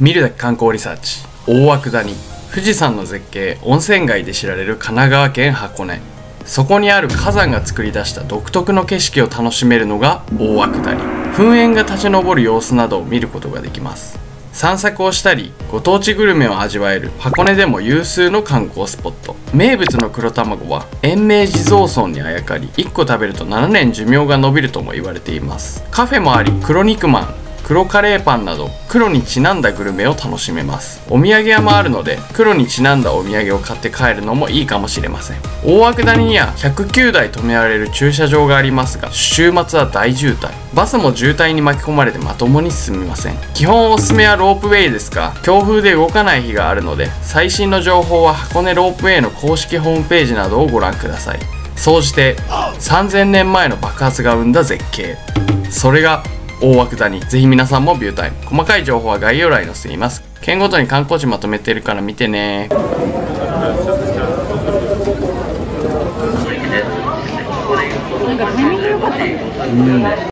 見るだけ観光リサーチ。大涌谷。富士山の絶景。温泉街で知られる神奈川県箱根。そこにある火山が作り出した独特の景色を楽しめるのが大涌谷。噴煙が立ち上る様子などを見ることができます。散策をしたりご当地グルメを味わえる箱根でも有数の観光スポット。名物の黒卵は延命地蔵村にあやかり1個食べると7年寿命が延びるとも言われています。カフェもあり黒肉まん。黒カレーパンなど黒にちなんだグルメを楽しめます。お土産屋もあるので黒にちなんだお土産を買って帰るのもいいかもしれません。大涌谷には109台止められる駐車場がありますが週末は大渋滞。バスも渋滞に巻き込まれてまともに進みません。基本おすすめはロープウェイですが強風で動かない日があるので最新の情報は箱根ロープウェイの公式ホームページなどをご覧ください。総じて3000年前の爆発が生んだ絶景。それが大涌谷。ぜひ皆さんもビュータイム。細かい情報は概要欄に載せています。県ごとに観光地まとめてるから見てね。なんかタイミング良かったね。